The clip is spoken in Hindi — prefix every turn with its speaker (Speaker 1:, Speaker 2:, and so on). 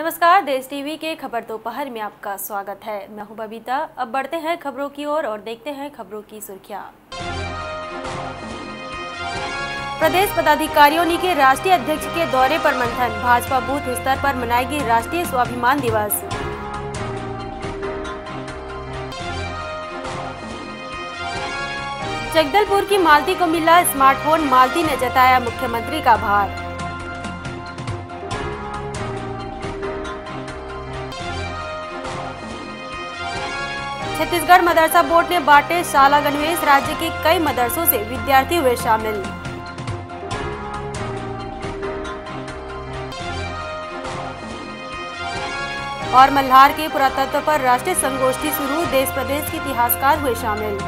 Speaker 1: नमस्कार देश टीवी के खबर दोपहर में आपका स्वागत है। मैं हूँ बबीता। अब बढ़ते हैं खबरों की ओर और, और देखते हैं खबरों की सुर्खियाँ। प्रदेश पदाधिकारियों ने के राष्ट्रीय अध्यक्ष के दौरे पर मंथन। भाजपा बूथ स्तर पर मनाएगी राष्ट्रीय स्वाभिमान दिवस। जगदलपुर की मालती को मिला स्मार्टफ़ोन। मालती ने जताया मुख्यमंत्री का आभार। छत्तीसगढ़ मदरसा बोर्ड ने बांटे शाला गणवेश। राज्य के कई मदरसों से विद्यार्थी हुए शामिल। और मल्हार के पुरातत्व पर राष्ट्रीय संगोष्ठी शुरू। देश प्रदेश के इतिहासकार हुए शामिल।